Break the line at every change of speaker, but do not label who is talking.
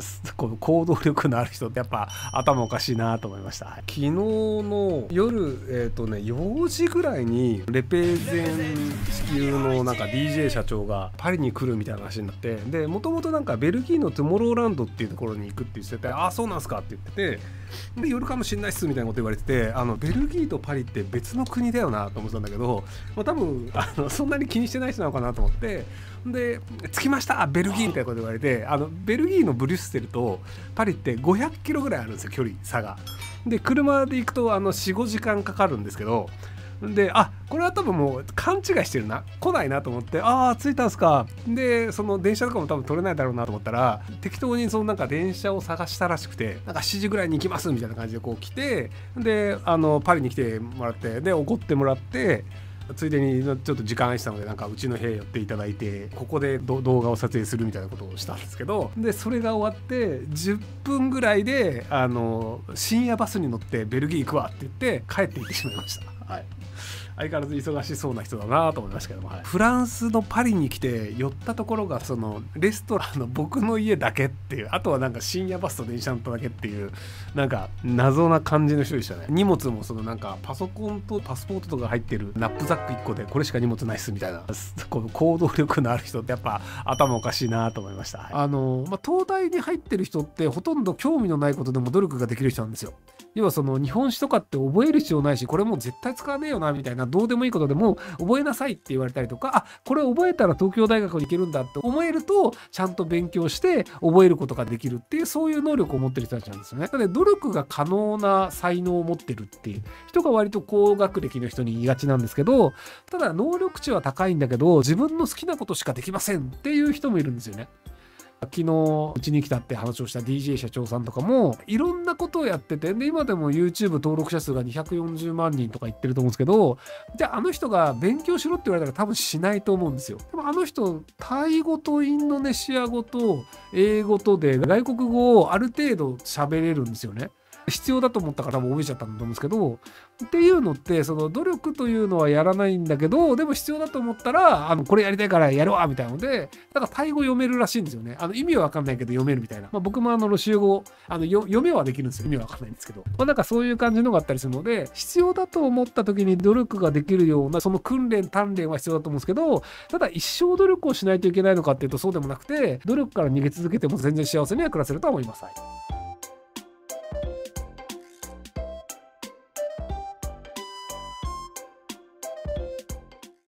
この行動力のある人ってやっぱ頭おかしいなと思いました、昨日の夜えっ、ー、とね4時ぐらいにレペゼン地球のなんか DJ 社長がパリに来るみたいな話になってでもともとなんかベルギーのトゥモローランドっていうところに行くって言っててああそうなんすかって言っててで夜かもしんないっすみたいなこと言われててあのベルギーとパリって別の国だよなと思ってたんだけど、まあ、多分あのそんなに気にしてない人なのかなと思ってで着きましたベルギーみたいなこと言われてあのベルギーのブリュッセルとパリって500キロぐらいあるんですよ距離差が。で車で行くと45時間かかるんですけどであこれは多分もう勘違いしてるな来ないなと思ってああ着いたんすかでその電車とかも多分取れないだろうなと思ったら適当にそのなんか電車を探したらしくてなんか7時ぐらいに行きますみたいな感じでこう来てであのパリに来てもらってで怒ってもらってついでにちょっと時間空いてたのでなんかうちの部屋寄っていただいてここで動画を撮影するみたいなことをしたんですけどでそれが終わって10分ぐらいであの深夜バスに乗ってベルギー行くわって言って帰っていってしまいました。はい相変わらず忙しそうな人だなと思いましたけども、はい、フランスのパリに来て寄ったところがそのレストランの僕の家だけっていうあとはなんか深夜バスと電車乗っただけっていうなんか謎な感じの人でしたね。荷物もそのなんかパソコンとパスポートとか入ってるナップザック1個でこれしか荷物ないっすみたいなこの行動力のある人ってやっぱ頭おかしいなと思いました、はい、あの、まあ、東大に入ってる人ってほとんど興味のないことでも努力ができる人なんですよ。要はその日本史とかって覚える必要ないしこれもう絶対使わねえよなみたいなどうでもいいことでも覚えなさいって言われたりとかあこれ覚えたら東京大学に行けるんだって思えるとちゃんと勉強して覚えることができるっていうそういう能力を持ってる人たちなんですよね。なので努力が可能な才能を持ってるっていう人が割と高学歴の人に言いがちなんですけどただ能力値は高いんだけど自分の好きなことしかできませんっていう人もいるんですよね。昨日うちに来たって話をした DJ 社長さんとかもいろんなことをやっててで今でも YouTube 登録者数が240万人とか言ってると思うんですけどじゃああの人が勉強しろって言われたら多分しないと思うんですよ。でもあの人タイ語とインドネシア語と英語とで外国語をある程度喋れるんですよね。必要だと思ったからも覚えちゃったんだと思うんですけどっていうのってその努力というのはやらないんだけどでも必要だと思ったらあのこれやりたいからやるわみたいなのでだからタイ語読めるらしいんですよね。あの意味は分かんないけど読めるみたいな、まあ、僕もあのロシア語あの読めはできるんですよ。意味は分かんないんですけど、まあ、なんかそういう感じのがあったりするので必要だと思った時に努力ができるようなその訓練鍛錬は必要だと思うんですけどただ一生努力をしないといけないのかっていうとそうでもなくて努力から逃げ続けても全然幸せには暮らせるとは思います。はい。